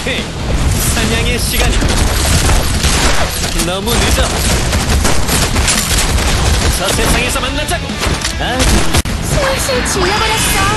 오케이. 사냥의 시간. 너무 늦어. 저 세상에서 만나자고. 아. 슬슬 질려버렸어.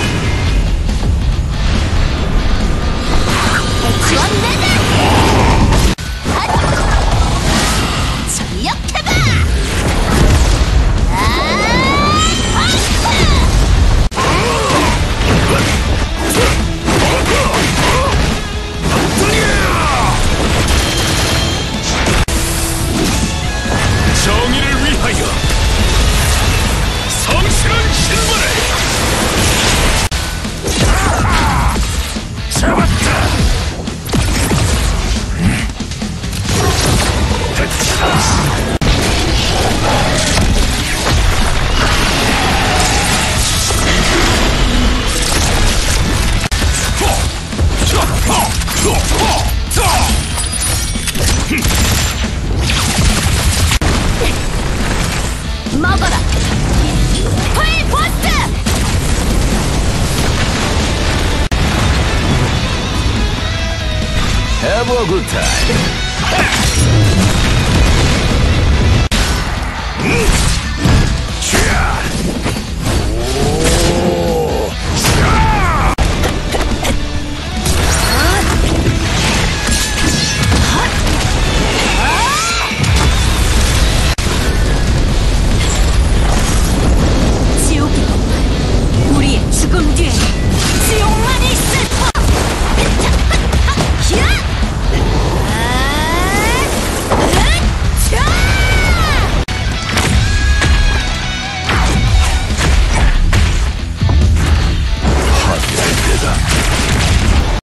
まだだトイポッツ Have a good time.